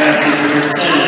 Pastor Richardson.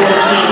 14,